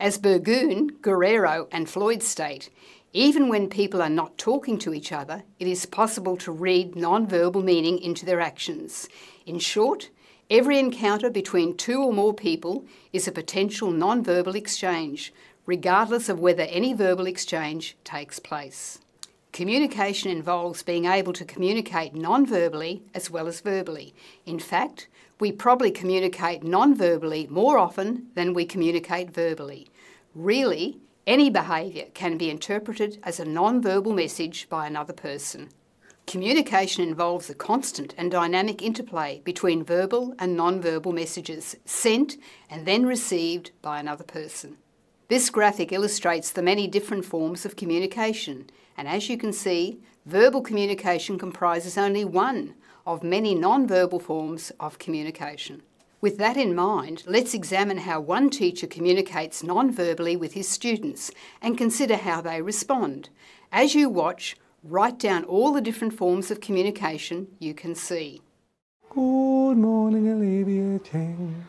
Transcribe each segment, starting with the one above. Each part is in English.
As Burgoon, Guerrero, and Floyd state, even when people are not talking to each other, it is possible to read non-verbal meaning into their actions. In short, every encounter between two or more people is a potential non-verbal exchange, regardless of whether any verbal exchange takes place. Communication involves being able to communicate non-verbally as well as verbally. In fact, we probably communicate non-verbally more often than we communicate verbally. Really, any behaviour can be interpreted as a non-verbal message by another person. Communication involves a constant and dynamic interplay between verbal and non-verbal messages sent and then received by another person. This graphic illustrates the many different forms of communication and as you can see, verbal communication comprises only one of many non-verbal forms of communication. With that in mind, let's examine how one teacher communicates non-verbally with his students and consider how they respond. As you watch, write down all the different forms of communication you can see. Good morning, Olivia Chang.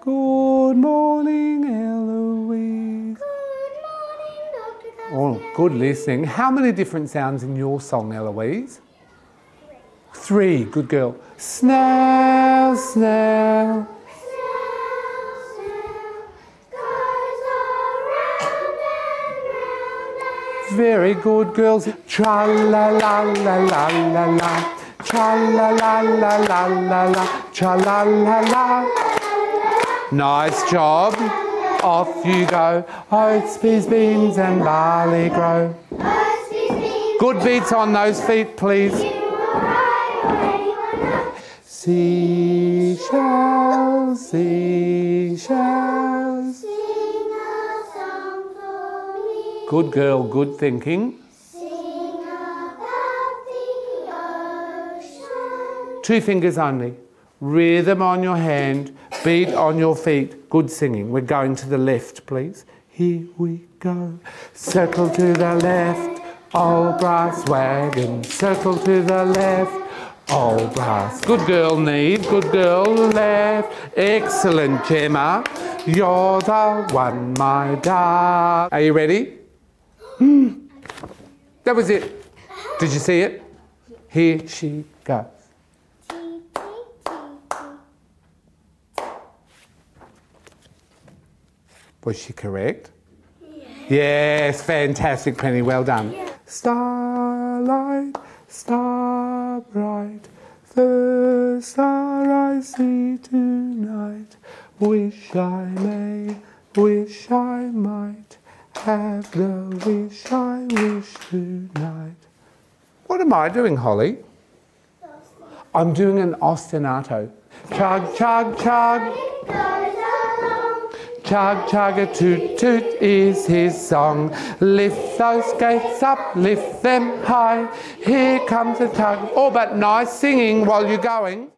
Good morning, Eloise. Good morning, Dr. Oh, good listening. How many different sounds in your song, Eloise? Three. Good girl. Snail, snail. Very good girls. Tra la la la la la la. Tra la la la la la la. Tra la la la. Nice job. Off you go. Oats, peas, beans, and barley grow. Good beats on those feet, please. Seashells, seashells. Good girl, good thinking. Two fingers only. Rhythm on your hand, beat on your feet. Good singing. We're going to the left, please. Here we go. Circle to the left, old brass wagon. Circle to the left, old brass. Good girl, Neve. Good girl, left. Excellent, Gemma. You're the one, my darling. Are you ready? Hmm. That was it. Did you see it? Here she goes. Was she correct? Yes, yes fantastic, Penny. Well done. Yeah. Starlight, star bright, the star I see tonight. Wish I may, wish I might have the wish I wish tonight. What am I doing, Holly? I'm doing an ostinato. Chug, chug, chug. Chug, chug, a toot, toot is his song. Lift those gates up, lift them high. Here comes a tug. All but nice singing while you're going.